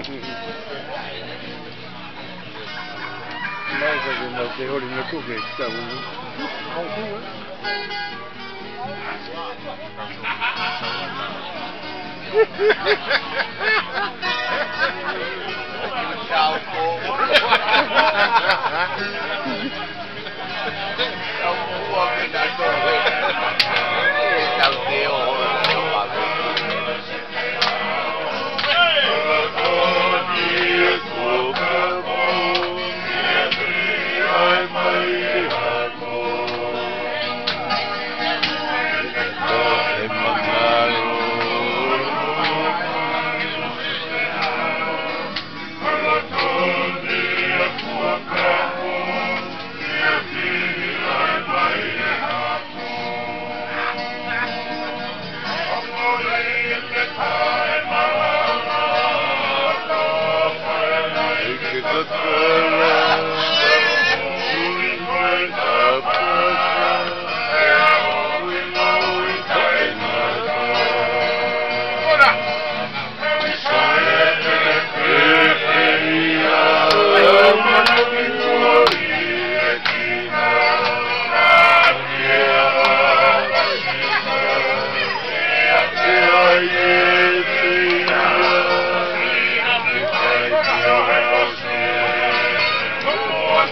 Nós abbiamo teori nella cuvetta, uno. Ha ha ha ha! It's a good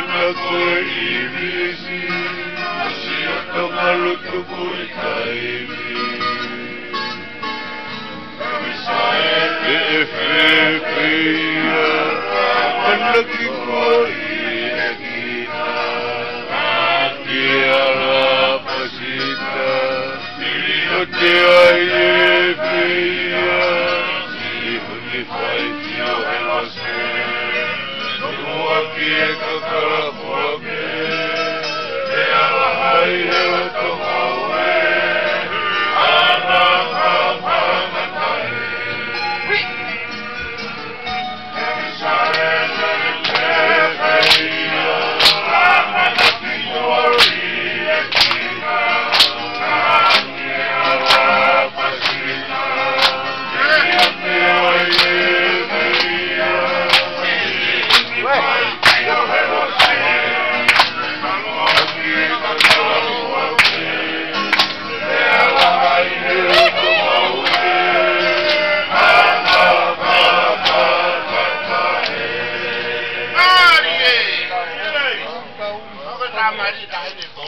Anakwe iblisi Shiakamalo tukuri kaili Efefeya Anakikori egina Akiala pasita Iliotea dejligt.